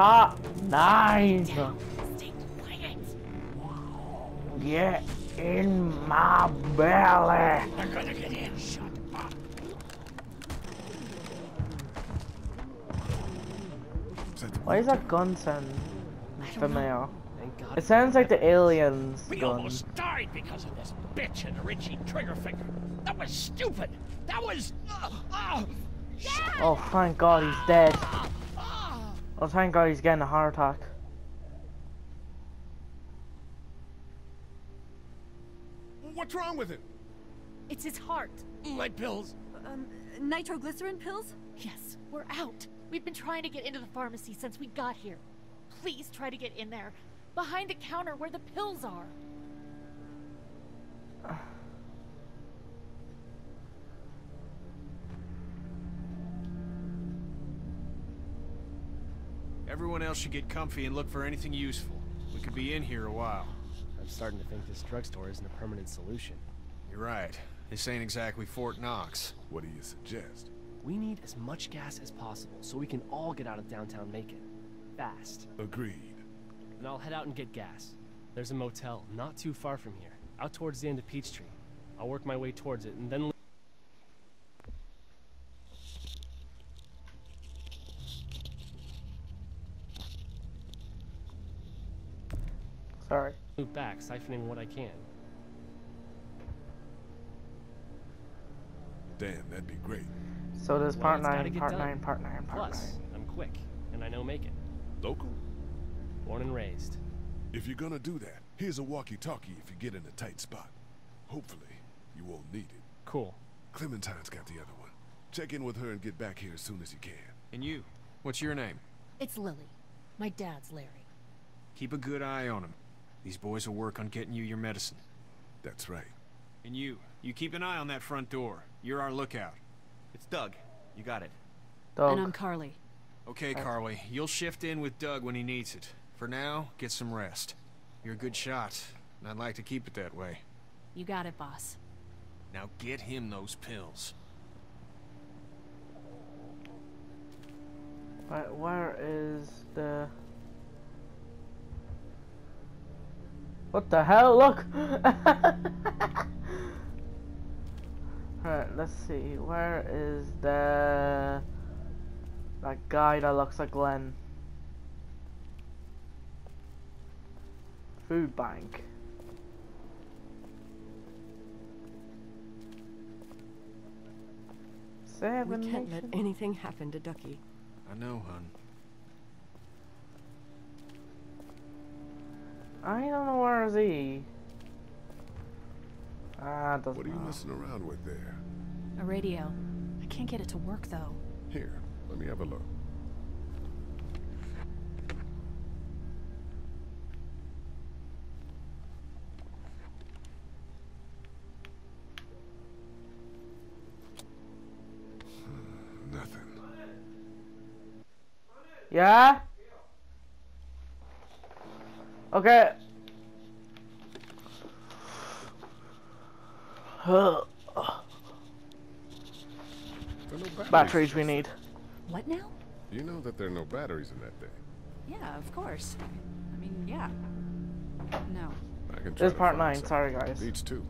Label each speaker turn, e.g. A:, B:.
A: part nine.
B: Down.
A: Get in my belly.
B: They're gonna get in. Shut up.
C: Is that the
A: Why is that gun sound
B: I don't know.
A: familiar? It sounds like the aliens
B: We
A: gun.
B: almost died because of this bitch and her itchy trigger finger. That was stupid. That was. Uh, uh,
A: Oh, thank God he's dead. Oh, thank God he's getting a heart attack.
C: What's wrong with him?
D: It's his heart.
B: my pills.
D: Um, nitroglycerin pills?
E: Yes, we're out. We've been trying to get into the pharmacy since we got here. Please try to get in there. Behind the counter where the pills are.
F: Everyone else should get comfy and look for anything useful. We could be in here a while.
G: I'm starting to think this drugstore isn't a permanent solution.
F: You're right. This ain't exactly Fort Knox.
C: What do you suggest?
G: We need as much gas as possible so we can all get out of downtown Macon. Fast.
C: Agreed.
G: And I'll head out and get gas. There's a motel not too far from here, out towards the end of Peachtree. I'll work my way towards it and then
A: Sorry.
G: move back, siphoning what I can.
C: Damn, that'd be great.
A: So does
G: Well,
A: part
G: it's gotta
A: nine, part nine, part nine, part
G: Plus,
A: nine.
G: I'm quick, and I know make it.
C: Local?
G: Born and raised.
C: If you're gonna do that, here's a walkie-talkie if you get in a tight spot. Hopefully, you won't need it.
G: Cool.
C: Clementine's got the other one. Check in with her and get back here as soon as you can.
F: And you? What's your name?
E: It's Lilly. My dad's Larry.
F: Keep a good eye on him. These boys will work on getting you your medicine.
C: That's right.
F: And you, you keep an eye on that front door. You're our lookout.
H: It's Doug. You got it.
A: Dog.
D: And I'm Carley.
F: Okay, Carley, you'll shift in with Doug when he needs it. For now, get some rest. You're a good shot, and I'd like to keep it that way.
D: You got it, boss.
F: Now get him those pills.
A: Right, where is the... What the hell? Look! Alright, let's see. Where is the... That guy that looks like Glenn? Food bank.
I: We can't let anything happen to Ducky.
F: I know, hun.
A: I don't know where is he. Ah, it doesn't
C: What are you
A: matter.
C: messing around with there?
D: A radio. I can't get it to work, though.
C: Here, let me have a look. Nothing.
A: Yeah? Okay. Huh.
C: There are no batteries.
A: Batteries we need.
D: What now?
C: You know that there are no batteries in that thing.
D: Yeah, of course. I mean, yeah. No.
C: I can try
A: This is part 9, sorry guys.
C: Beats two.